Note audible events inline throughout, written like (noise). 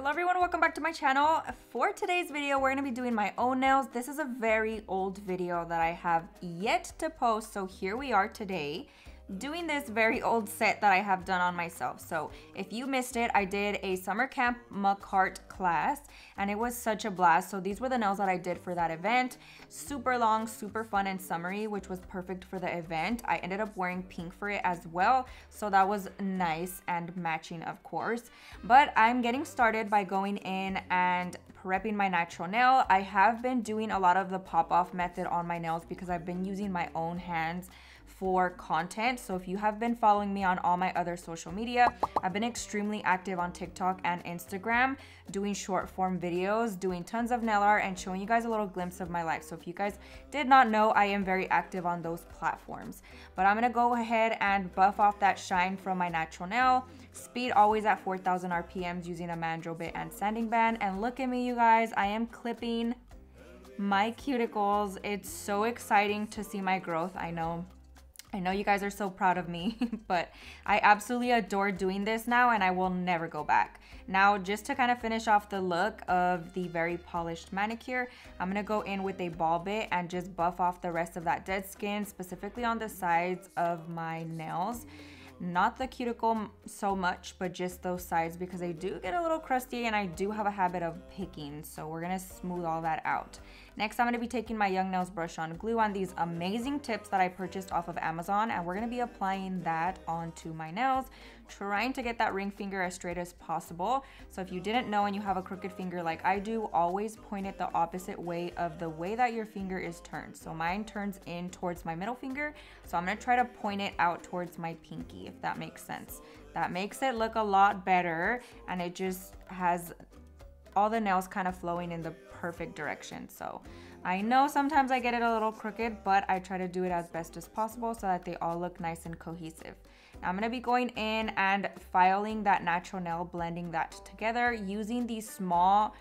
Hello everyone, welcome back to my channel. For today's video, we're gonna be doing my own nails. This is a very old video that I have yet to post, so here we are today doing this very old set that I have done on myself. So if you missed it, I did a summer camp Muck class and it was such a blast. So these were the nails that I did for that event. Super long, super fun and summery, which was perfect for the event. I ended up wearing pink for it as well. So that was nice and matching of course. But I'm getting started by going in and prepping my natural nail. I have been doing a lot of the pop off method on my nails because I've been using my own hands for content. So if you have been following me on all my other social media, I've been extremely active on TikTok and Instagram, doing short form videos, doing tons of nail art and showing you guys a little glimpse of my life. So if you guys did not know, I am very active on those platforms. But I'm gonna go ahead and buff off that shine from my natural nail. Speed always at 4,000 RPMs using a mandrel bit and sanding band. And look at me, you guys, I am clipping my cuticles. It's so exciting to see my growth. I know I know you guys are so proud of me, (laughs) but I absolutely adore doing this now and I will never go back. Now, just to kind of finish off the look of the very polished manicure, I'm gonna go in with a ball bit and just buff off the rest of that dead skin, specifically on the sides of my nails not the cuticle so much, but just those sides because they do get a little crusty and I do have a habit of picking. So we're gonna smooth all that out. Next, I'm gonna be taking my Young Nails brush on glue on these amazing tips that I purchased off of Amazon and we're gonna be applying that onto my nails trying to get that ring finger as straight as possible. So if you didn't know and you have a crooked finger like I do, always point it the opposite way of the way that your finger is turned. So mine turns in towards my middle finger. So I'm gonna try to point it out towards my pinky, if that makes sense. That makes it look a lot better and it just has all the nails kind of flowing in the perfect direction. So I know sometimes I get it a little crooked, but I try to do it as best as possible so that they all look nice and cohesive. Now I'm gonna be going in and filing that natural nail, blending that together using the small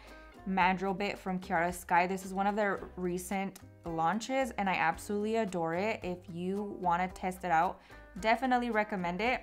mandrel bit from Kiara Sky. This is one of their recent launches and I absolutely adore it. If you wanna test it out, definitely recommend it.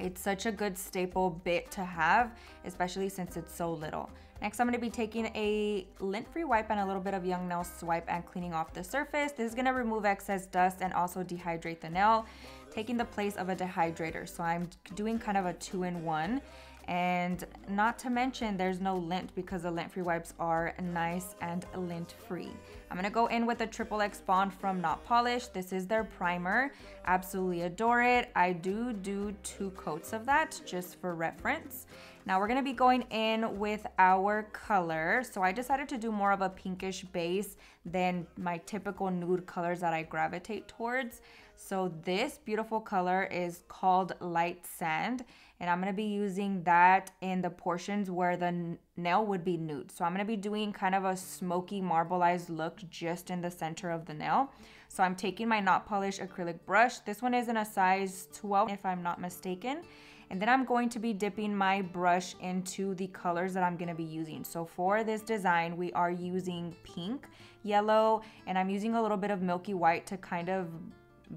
It's such a good staple bit to have, especially since it's so little. Next, I'm gonna be taking a lint-free wipe and a little bit of Young Nail swipe and cleaning off the surface. This is gonna remove excess dust and also dehydrate the nail, taking the place of a dehydrator. So I'm doing kind of a two-in-one. And not to mention, there's no lint because the lint-free wipes are nice and lint-free. I'm gonna go in with a Triple X Bond from Not Polished. This is their primer. Absolutely adore it. I do do two coats of that just for reference. Now we're gonna be going in with our color. So I decided to do more of a pinkish base than my typical nude colors that I gravitate towards. So this beautiful color is called Light Sand and I'm gonna be using that in the portions where the nail would be nude. So I'm gonna be doing kind of a smoky marbleized look just in the center of the nail. So I'm taking my not polished acrylic brush. This one is in a size 12 if I'm not mistaken. And then I'm going to be dipping my brush into the colors that I'm gonna be using. So for this design, we are using pink, yellow, and I'm using a little bit of milky white to kind of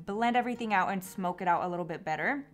blend everything out and smoke it out a little bit better.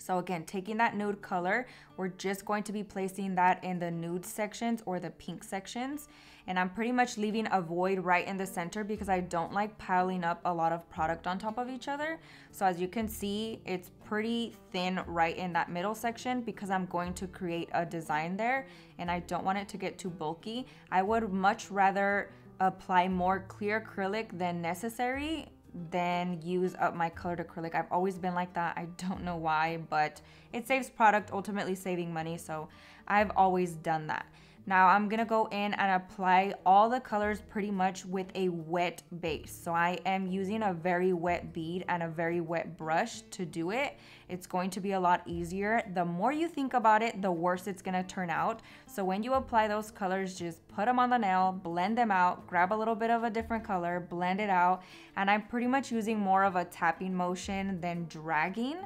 So again, taking that nude color, we're just going to be placing that in the nude sections or the pink sections. And I'm pretty much leaving a void right in the center because I don't like piling up a lot of product on top of each other. So as you can see, it's pretty thin right in that middle section because I'm going to create a design there and I don't want it to get too bulky. I would much rather apply more clear acrylic than necessary then use up my colored acrylic. I've always been like that. I don't know why, but it saves product, ultimately saving money. So I've always done that. Now I'm gonna go in and apply all the colors pretty much with a wet base. So I am using a very wet bead and a very wet brush to do it. It's going to be a lot easier. The more you think about it, the worse it's gonna turn out. So when you apply those colors, just put them on the nail, blend them out, grab a little bit of a different color, blend it out. And I'm pretty much using more of a tapping motion than dragging.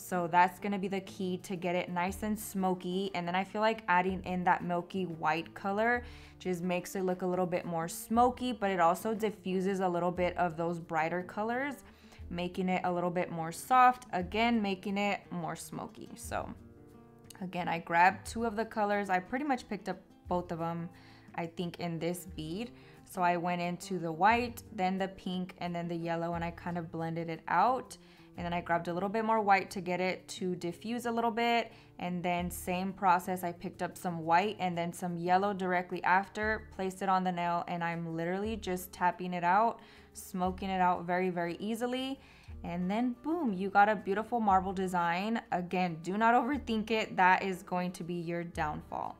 So that's gonna be the key to get it nice and smoky. And then I feel like adding in that milky white color just makes it look a little bit more smoky, but it also diffuses a little bit of those brighter colors, making it a little bit more soft, again, making it more smoky. So Again, I grabbed two of the colors. I pretty much picked up both of them, I think, in this bead. So I went into the white, then the pink, and then the yellow, and I kind of blended it out. And then I grabbed a little bit more white to get it to diffuse a little bit. And then same process, I picked up some white and then some yellow directly after, placed it on the nail, and I'm literally just tapping it out, smoking it out very, very easily and then boom, you got a beautiful marble design. Again, do not overthink it. That is going to be your downfall.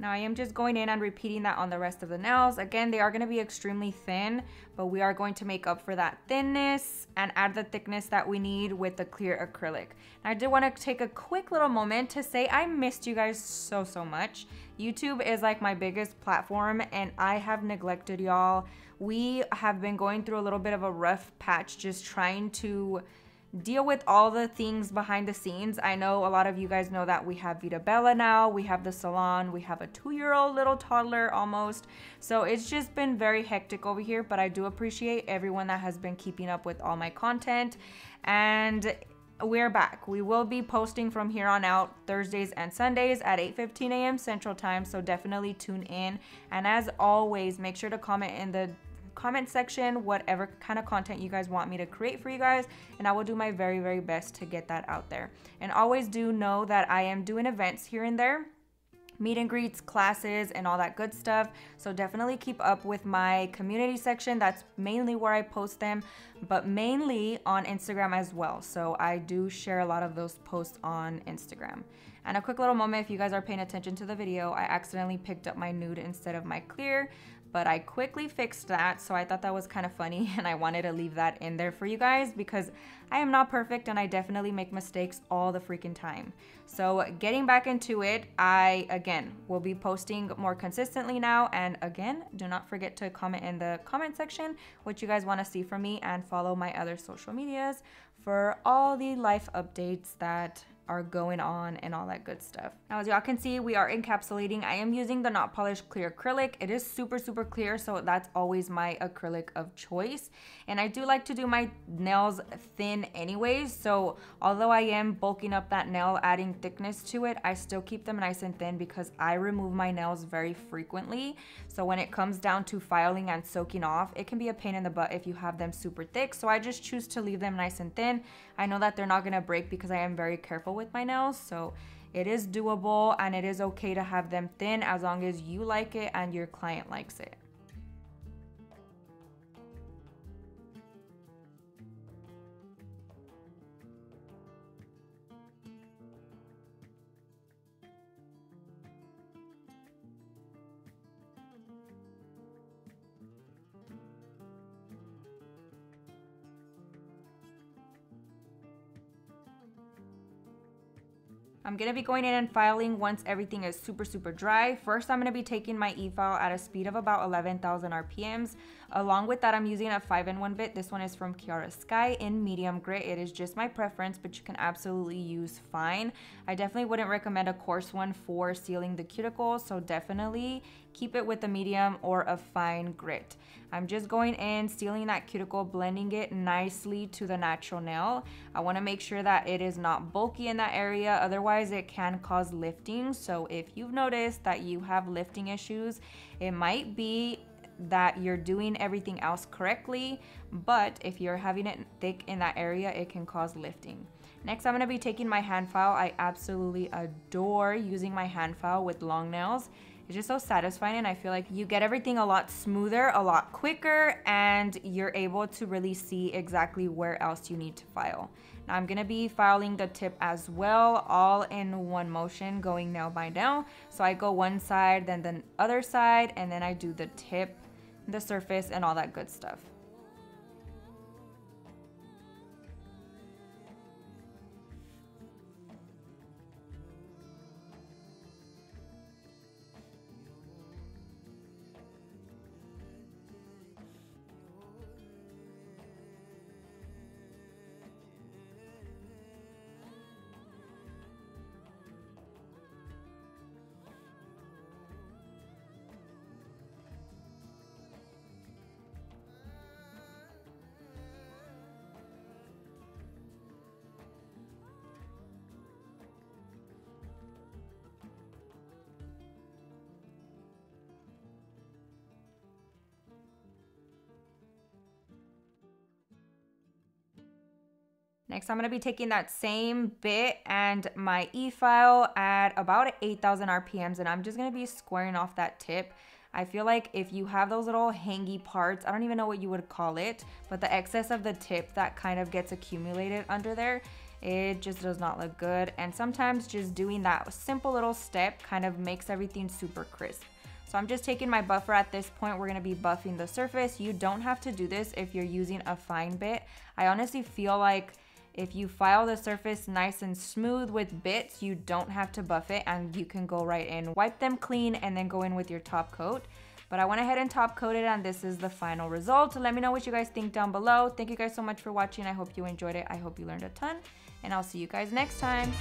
Now I am just going in and repeating that on the rest of the nails. Again, they are gonna be extremely thin, but we are going to make up for that thinness and add the thickness that we need with the clear acrylic. Now I did wanna take a quick little moment to say I missed you guys so, so much. YouTube is like my biggest platform and I have neglected y'all. We have been going through a little bit of a rough patch just trying to deal with all the things behind the scenes. I know a lot of you guys know that we have Veeda Bella now, we have the salon, we have a two year old little toddler almost. So it's just been very hectic over here, but I do appreciate everyone that has been keeping up with all my content. And we're back. We will be posting from here on out Thursdays and Sundays at 8:15 a.m. Central Time, so definitely tune in. And as always, make sure to comment in the comment section whatever kind of content you guys want me to create for you guys and I will do my very very best to get that out there. And always do know that I am doing events here and there meet and greets, classes, and all that good stuff. So definitely keep up with my community section. That's mainly where I post them, but mainly on Instagram as well. So I do share a lot of those posts on Instagram. And a quick little moment, if you guys are paying attention to the video, I accidentally picked up my nude instead of my clear but I quickly fixed that. So I thought that was kind of funny (laughs) and I wanted to leave that in there for you guys because I am not perfect and I definitely make mistakes all the freaking time. So getting back into it, I again will be posting more consistently now. And again, do not forget to comment in the comment section what you guys want to see from me and follow my other social medias for all the life updates that are going on and all that good stuff. Now, as y'all can see, we are encapsulating. I am using the Not Polished Clear Acrylic. It is super, super clear, so that's always my acrylic of choice. And I do like to do my nails thin anyways, so although I am bulking up that nail, adding thickness to it, I still keep them nice and thin because I remove my nails very frequently. So when it comes down to filing and soaking off, it can be a pain in the butt if you have them super thick. So I just choose to leave them nice and thin. I know that they're not gonna break because I am very careful with my nails. So it is doable and it is okay to have them thin as long as you like it and your client likes it. I'm gonna be going in and filing once everything is super, super dry. First, I'm gonna be taking my e-file at a speed of about 11,000 RPMs. Along with that, I'm using a 5-in-1 bit. This one is from Kiara Sky in medium grit. It is just my preference, but you can absolutely use fine. I definitely wouldn't recommend a coarse one for sealing the cuticles, so definitely keep it with a medium or a fine grit. I'm just going in, sealing that cuticle, blending it nicely to the natural nail. I wanna make sure that it is not bulky in that area, otherwise it can cause lifting. So if you've noticed that you have lifting issues, it might be that you're doing everything else correctly, but if you're having it thick in that area, it can cause lifting. Next, I'm gonna be taking my hand file. I absolutely adore using my hand file with long nails. It's just so satisfying and I feel like you get everything a lot smoother, a lot quicker, and you're able to really see exactly where else you need to file. Now I'm gonna be filing the tip as well, all in one motion, going nail by nail. So I go one side, then the other side, and then I do the tip the surface and all that good stuff. Next, I'm gonna be taking that same bit and my E-file at about 8,000 RPMs and I'm just gonna be squaring off that tip. I feel like if you have those little hangy parts, I don't even know what you would call it, but the excess of the tip that kind of gets accumulated under there, it just does not look good. And sometimes just doing that simple little step kind of makes everything super crisp. So I'm just taking my buffer at this point. We're gonna be buffing the surface. You don't have to do this if you're using a fine bit. I honestly feel like if you file the surface nice and smooth with bits, you don't have to buff it and you can go right in, wipe them clean and then go in with your top coat. But I went ahead and top coated and this is the final result. Let me know what you guys think down below. Thank you guys so much for watching. I hope you enjoyed it. I hope you learned a ton and I'll see you guys next time.